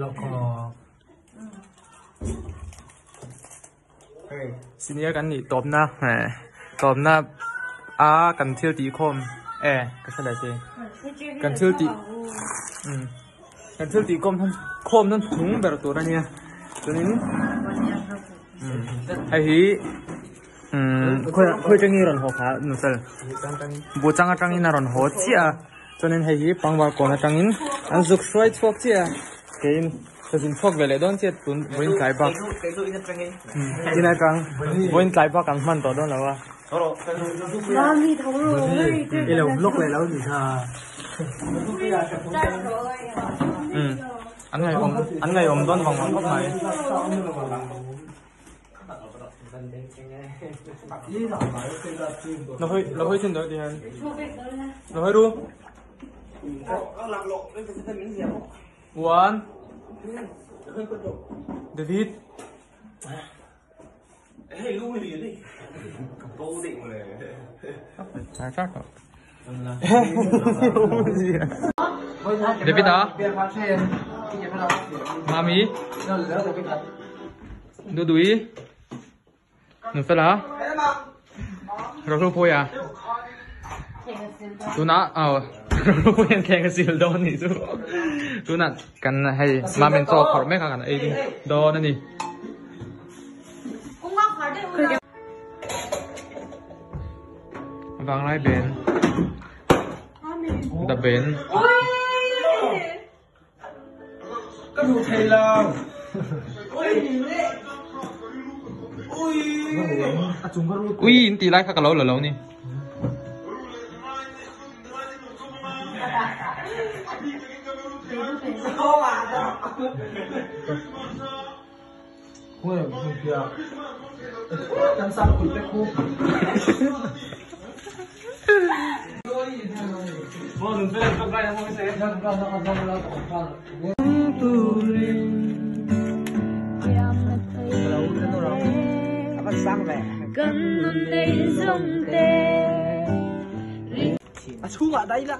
แล้วก็ xin nhớ cái này tóm na nè tóm na à cần thiêu tí khom ê cái sao lại thế cần thiêu tí ừ cần thiêu tí khom thân khom thân thúng bèo tổ ra nha cho nên ừ hay hí ừ khơi khơi trang như rần hồ khá nụ sờ bố trang à trang như là rần hồ chia cho nên hay hí bằng vào con là trang in ăn dục xoay thuốc chia cái cho nên thuốc về lại kein ta jin phok vele don che tun boin kai bak cái này kang boin kai bak kan man to don lawa mami thấu rồi vâng, cái lồng lúc này lâu gì thà ừ. Anh ngày ông anh ngày ông don vòng vòng góc này. Nó hơi nó hơi trên đó đi anh. Nó hơi luôn one David. Sai chắc rồi David đó. Mami. Đu đuổi Nó phải là Rồi lúc phôi à? Tôi nã ờ Rồi lúc phôi anh khen cái gì đó nè chú nã Cần hay Mà mình cho khỏi mấy cái ấy đi. Đó nè nè. Vàng lại bên Đập bên cái vụ thầy là Ui, tí lại khá cả lâu là lâu nè không phải là kia làm sao quỷ cái khu Vâng, đừng phải không phải là không sẽ không không không không không không Cần tay dùng tê à chú ở đây là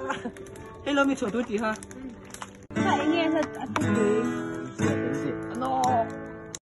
hello mình sửa túi chị ha